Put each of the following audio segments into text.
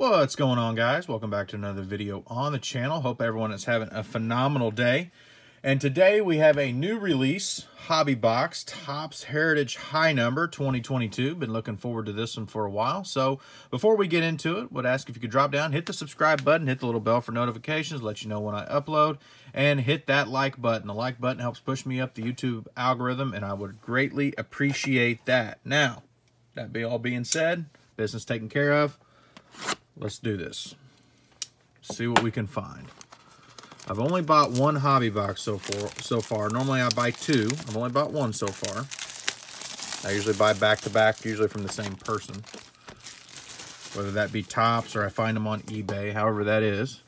What's going on guys? Welcome back to another video on the channel. Hope everyone is having a phenomenal day. And today we have a new release, Hobby Box Topps Heritage High Number 2022. Been looking forward to this one for a while. So before we get into it, would ask if you could drop down, hit the subscribe button, hit the little bell for notifications, let you know when I upload, and hit that like button. The like button helps push me up the YouTube algorithm, and I would greatly appreciate that. Now, that be all being said, business taken care of Let's do this. See what we can find. I've only bought one hobby box so far. So far, normally I buy two. I've only bought one so far. I usually buy back to back, usually from the same person. Whether that be Topps or I find them on eBay, however that is.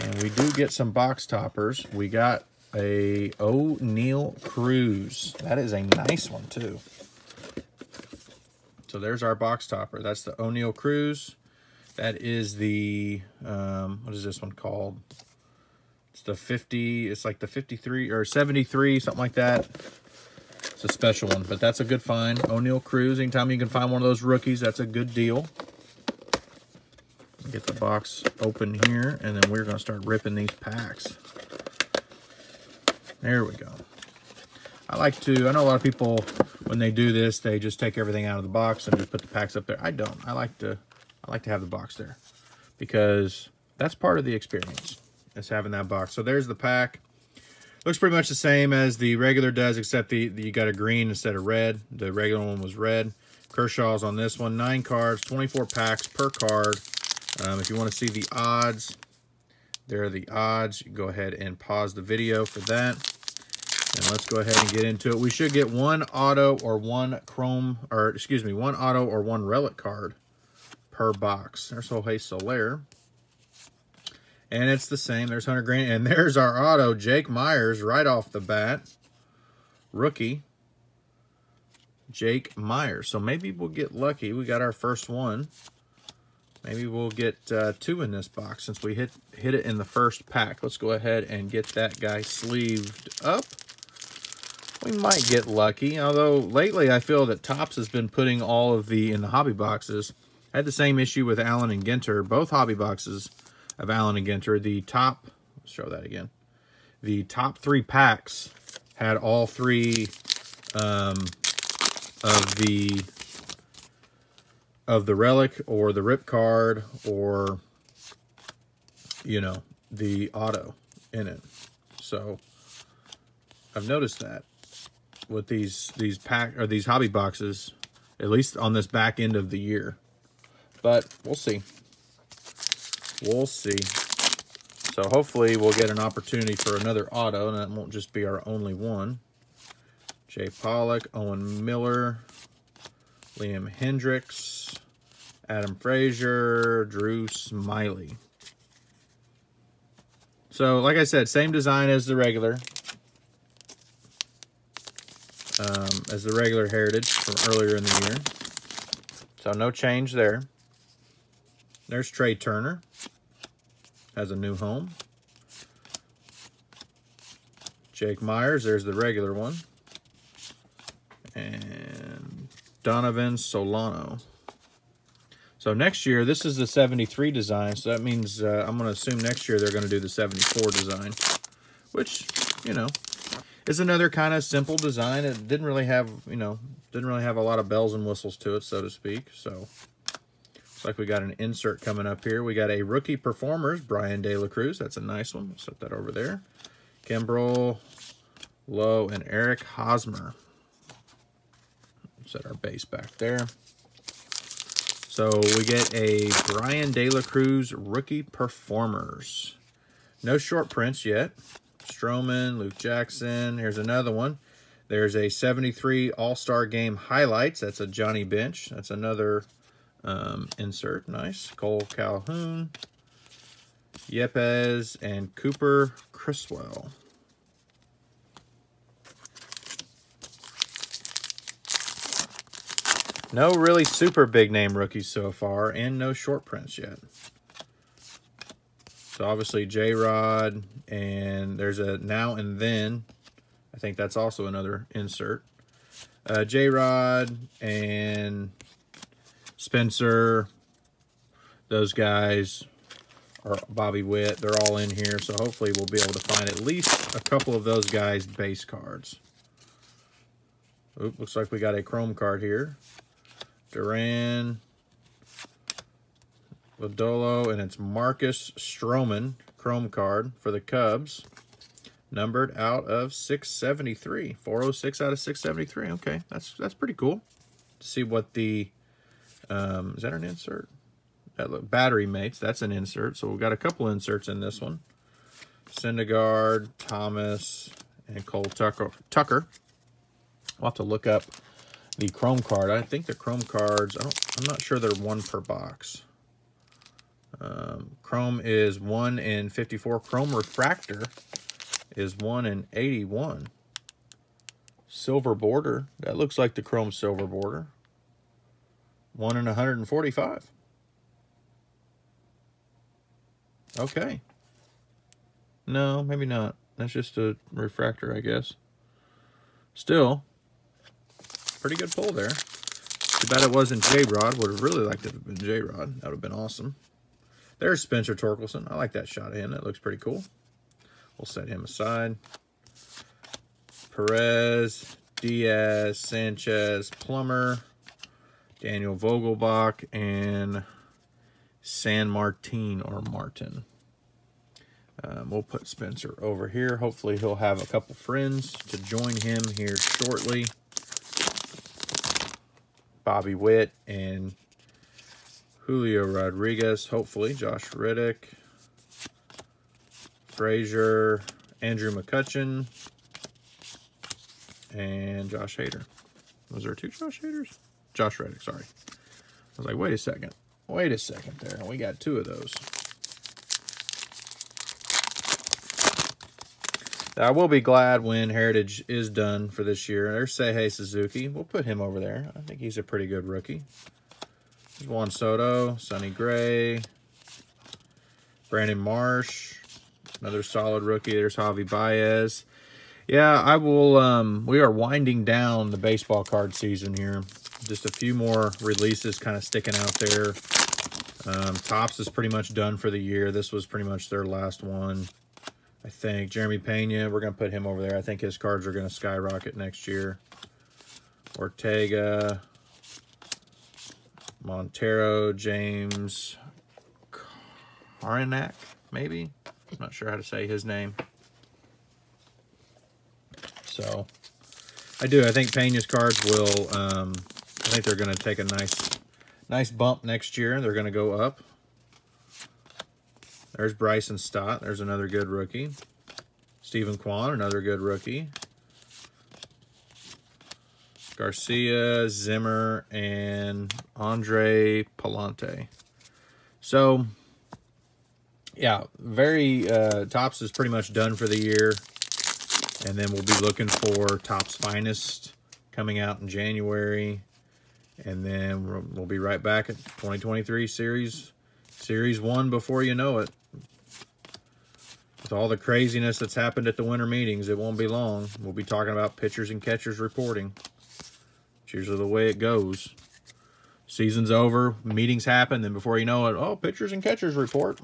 And we do get some box toppers. We got a Oneil Cruz. That is a nice one too. So there's our box topper. That's the Oneil Cruz. That is the, um, what is this one called? It's the 50, it's like the 53 or 73, something like that. It's a special one, but that's a good find. Oneil Cruz, anytime you can find one of those rookies, that's a good deal. Get the box open here, and then we're going to start ripping these packs. There we go. I like to, I know a lot of people when they do this, they just take everything out of the box and just put the packs up there. I don't. I like to I like to have the box there because that's part of the experience is having that box. So there's the pack. Looks pretty much the same as the regular does, except the, the you got a green instead of red. The regular one was red. Kershaw's on this one. Nine cards, 24 packs per card. Um, if you want to see the odds, there are the odds. You go ahead and pause the video for that. And let's go ahead and get into it. We should get one auto or one chrome, or excuse me, one auto or one relic card per box. There's Jorge Soler. And it's the same. There's Hunter Grant. And there's our auto, Jake Meyers, right off the bat. Rookie. Jake Meyers. So maybe we'll get lucky. We got our first one. Maybe we'll get uh, two in this box since we hit, hit it in the first pack. Let's go ahead and get that guy sleeved up we might get lucky. Although lately I feel that Topps has been putting all of the, in the hobby boxes. I had the same issue with Allen and Ginter. Both hobby boxes of Allen and Ginter. The top, let's show that again. The top three packs had all three um, of the of the relic or the rip card or you know the auto in it so I've noticed that with these these pack or these hobby boxes, at least on this back end of the year. But we'll see. We'll see. So hopefully we'll get an opportunity for another auto, and that won't just be our only one. Jay Pollock, Owen Miller, Liam Hendriks, Adam Frazier, Drew Smyly. So, like I said, same design as the regular um, as the regular Heritage from earlier in the year. So no change there. There's Trea Turner. Has a new home. Jake Meyers, there's the regular one. And Donovan Solano. So next year, this is the 73 design, so that means uh, I'm going to assume next year they're going to do the 74 design, which, you know, is another kind of simple design. It didn't really have, you know, didn't really have a lot of bells and whistles to it, so to speak. So, looks like we got an insert coming up here. We got a rookie performers, Bryan De La Cruz. That's a nice one. set that over there. Kimbrel, Lowe, and Eric Hosmer. Set our base back there. So we get a Bryan De La Cruz rookie performers. No short prints yet. Stroman, Luke Jackson. Here's another one. There's a 73 All-Star Game Highlights. That's a Johnny Bench. That's another um, insert. Nice. Cole Calhoun, Yepez, and Cooper Criswell. No really super big name rookies so far, and no short prints yet. So obviously J-Rod, and there's a now and then. I think that's also another insert. Uh, J-Rod and Spencer, those guys are Bobby Witt. They're all in here, so hopefully we'll be able to find at least a couple of those guys' base cards. Oop, looks like we got a chrome card here. Duran, Lodolo, and it's Marcus Stroman, chrome card for the Cubs. Numbered out of 673. 406 out of 673. Okay, that's that's pretty cool. See what the, um, is that an insert? That look, battery mates, that's an insert. So we've got a couple inserts in this one. Syndergaard, Thomas, and Cole Tucker. Tucker. I'll have to look up the Chrome card. I think the Chrome cards, I don't, I'm not sure they're one per box. Um, Chrome is 1 in 54. Chrome Refractor is 1 in 81. Silver border. That looks like the Chrome silver border. 1 in 145. Okay. No, maybe not. That's just a refractor, I guess. Still, pretty good pull there. Too bad it wasn't J-Rod. Would have really liked it to have been J-Rod. That would have been awesome. There's Spencer Torkelson. I like that shot of him. That looks pretty cool. We'll set him aside. Perez, Diaz, Sanchez, Plummer, Daniel Vogelbach, and San Martin or Martin. Um, we'll put Spencer over here. Hopefully he'll have a couple friends to join him here shortly. Bobby Witt and Julio Rodriguez, hopefully. Josh Reddick. Frazier, Andrew McCutchen, and Josh Hader. Was there two Josh Haders? Josh Reddick, sorry. I was like, wait a second. Wait a second there. We got two of those. I will be glad when Heritage is done for this year. There's Seiya Suzuki. We'll put him over there. I think he's a pretty good rookie. Juan Soto, Sonny Gray, Brandon Marsh, another solid rookie. There's Javy Baez. Yeah, I will. Um, we are winding down the baseball card season here. Just a few more releases kind of sticking out there. Um, Topps is pretty much done for the year. This was pretty much their last one. I think. Jeremy Pena, we're going to put him over there. I think his cards are going to skyrocket next year. Ortega, Montero, James Karanak, maybe? I'm not sure how to say his name. So, I do. I think Pena's cards will, um, I think they're going to take a nice, nice bump next year. And they're going to go up. There's Bryson Stott. There's another good rookie. Steven Kwan, another good rookie. Garcia, Zimmer, and Andre Pallante. So, yeah, very, uh, Topps is pretty much done for the year. And then we'll be looking for Topps Finest coming out in January. And then we'll be right back at 2023 Series, Series 1 before you know it with all the craziness that's happened at the winter meetings, it won't be long. We'll be talking about pitchers and catchers reporting. It's usually the way it goes. Season's over, meetings happen, then before you know it, oh, pitchers and catchers report.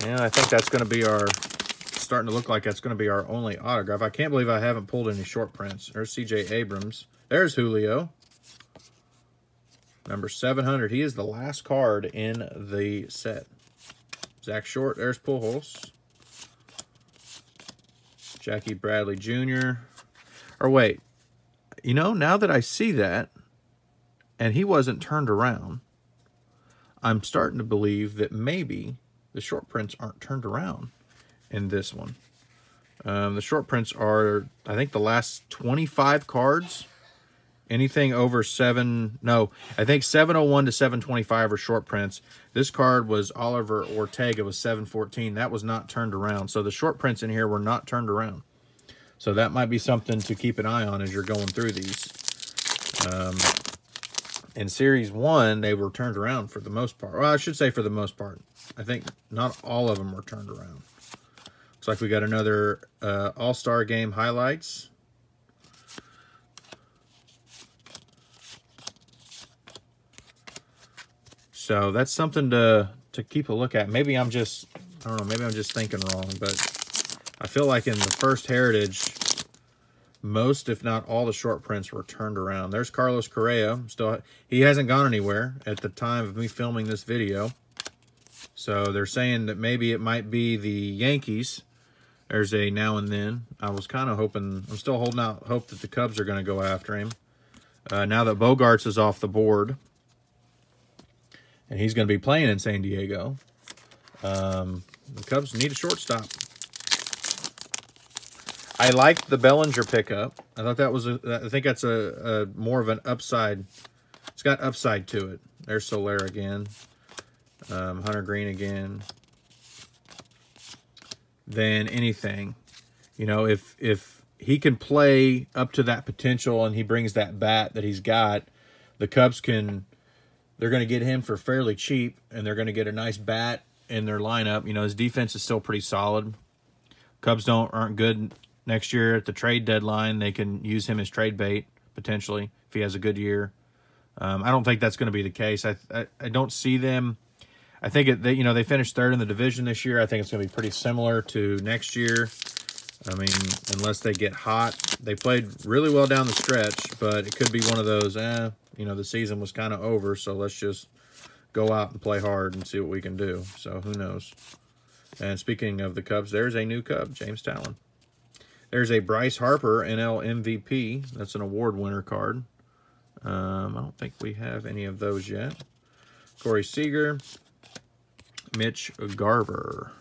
Yeah, I think that's going to be our, starting to look like that's going to be our only autograph. I can't believe I haven't pulled any short prints. There's C.J. Abrams. There's Julio. Number 700. He is the last card in the set. Zach Short. There's Pujols. Jackie Bradley Jr. Or wait. You know, now that I see that, and he wasn't turned around, I'm starting to believe that maybe the short prints aren't turned around in this one. Um, the short prints are, I think, the last 25 cards Anything over seven, no, I think 701 to 725 are short prints. This card was Oliver Ortega was 714. That was not turned around. So the short prints in here were not turned around. So that might be something to keep an eye on as you're going through these. Um, in Series 1, they were turned around for the most part. Well, I should say for the most part. I think not all of them were turned around. Looks like we got another uh, All-Star Game highlights. So that's something to to keep a look at. Maybe I'm just I don't know, maybe I'm just thinking wrong, but I feel like in the first Heritage, most, if not all, the short prints were turned around. There's Carlos Correa. Still, he hasn't gone anywhere at the time of me filming this video. So they're saying that maybe it might be the Yankees. There's a now and then. I was kind of hoping, I'm still holding out hope that the Cubs are going to go after him. Uh, now that Bogaerts is off the board, and he's going to be playing in San Diego, um, the Cubs need a shortstop. I liked the Bellinger pickup. I thought that was a, I think that's a, a more of an upside. It's got upside to it. There's Soler again. Um, Hunter Greene again. Than anything. You know, if if he can play up to that potential and he brings that bat that he's got, the Cubs can they're going to get him for fairly cheap and they're going to get a nice bat in their lineup. You know, his defense is still pretty solid. Cubs don't aren't good next year at the trade deadline. They can use him as trade bait potentially if he has a good year. Um, I don't think that's going to be the case. I, I, I don't see them. I think it, they, you know they finished third in the division this year. I think it's going to be pretty similar to next year. I mean, unless they get hot, they played really well down the stretch, but it could be one of those. Eh, you know, the season was kind of over, so let's just go out and play hard and see what we can do. So who knows? And speaking of the Cubs, there's a new Cub, James Taillon. There's a Bryce Harper NL MVP. That's an award winner card. Um, I don't think we have any of those yet. Corey Seager. Mitch Garver.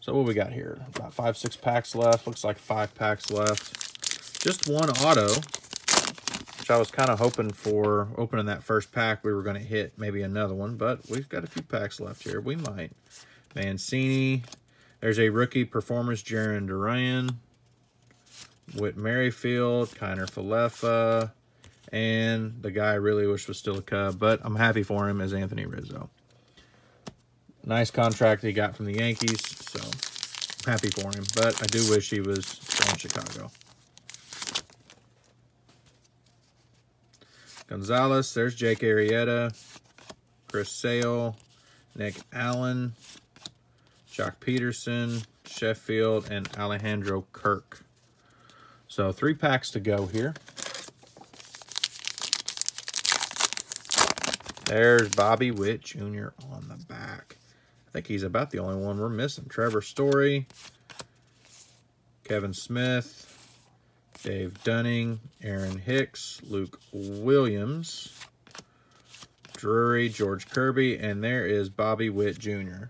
So what we got here? About five, six packs left. Looks like five packs left. Just one auto, which I was kind of hoping for opening that first pack. We were going to hit maybe another one, but we've got a few packs left here. We might. Mancini, there's a rookie performance, Jarren Duran, Whit Merrifield, Kiner Falefa, and the guy I really wish was still a Cub, but I'm happy for him as Anthony Rizzo. Nice contract he got from the Yankees, so happy for him, but I do wish he was in Chicago. Gonzalez, there's Jake Arrieta, Chris Sale, Nick Allen, Joc Pederson. Sheffield, and Alejandro Kirk. So three packs to go here. There's Bobby Witt Jr. on the back. I think he's about the only one we're missing. Trevor Story, Kevin Smith, Dane Dunning, Aaron Hicks, Luke Williams, Drury, George Kirby, and there is Bobby Witt Jr.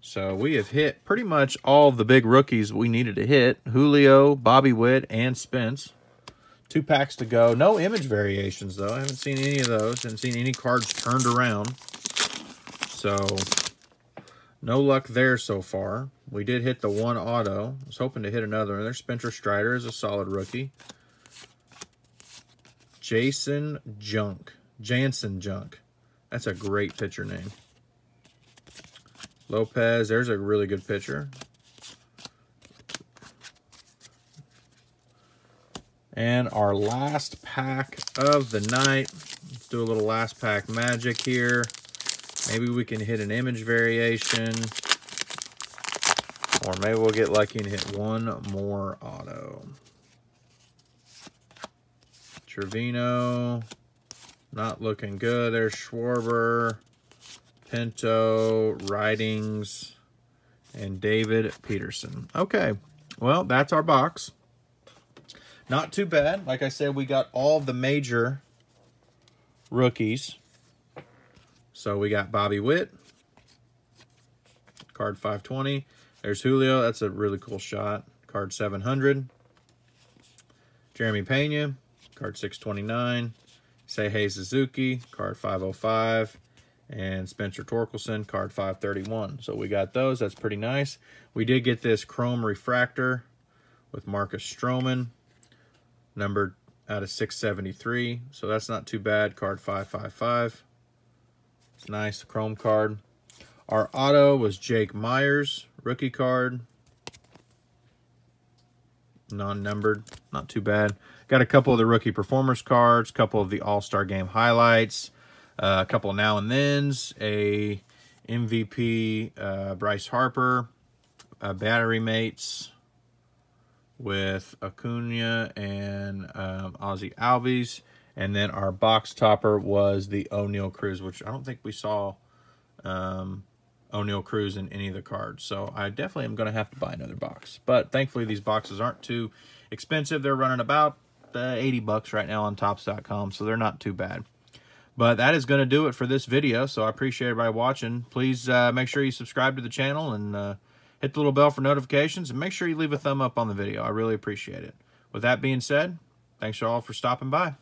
So we have hit pretty much all the big rookies we needed to hit. Julio, Bobby Witt, and Spence. Two packs to go. No image variations, though. I haven't seen any of those. haven't seen any cards turned around. So, no luck there so far. We did hit the one auto. I was hoping to hit another. And there's Spencer Strider is a solid rookie. Jason Junk. Janson Junk. That's a great pitcher name. Lopez, there's a really good pitcher. And our last pack of the night. Let's do a little last pack magic here. Maybe we can hit an image variation. Or maybe we'll get lucky and hit one more auto. Trevino. Not looking good. There's Schwarber. Pinto, Ridings, and David Peterson. Okay, well, that's our box. Not too bad. Like I said, we got all the major rookies. So we got Bobby Witt, card 520. There's Julio. That's a really cool shot. Card 700. Jeremy Pena, card 629. Seiya Suzuki, card 505 and Spencer Torkelson, card 531. So we got those. That's pretty nice. We did get this chrome refractor with Marcus Stroman, numbered out of 673. So that's not too bad. Card 555. It's nice. Chrome card. Our auto was Jake Meyers, rookie card. non-numbered, not too bad. Got a couple of the rookie performers cards, couple of the All-Star Game highlights, uh, a couple of now and thens, a MVP uh, Bryce Harper, uh, battery mates with Acuna and um, Ozzie Albies. And then our box topper was the Oneil Cruz, which I don't think we saw um, Oneil Cruz in any of the cards. So I definitely am going to have to buy another box. But thankfully, these boxes aren't too expensive. They're running about uh, 80 bucks right now on topps.com, so they're not too bad. But that is going to do it for this video, so I appreciate everybody watching. Please uh, make sure you subscribe to the channel and uh, hit the little bell for notifications, and make sure you leave a thumb up on the video. I really appreciate it. With that being said, thanks all for stopping by.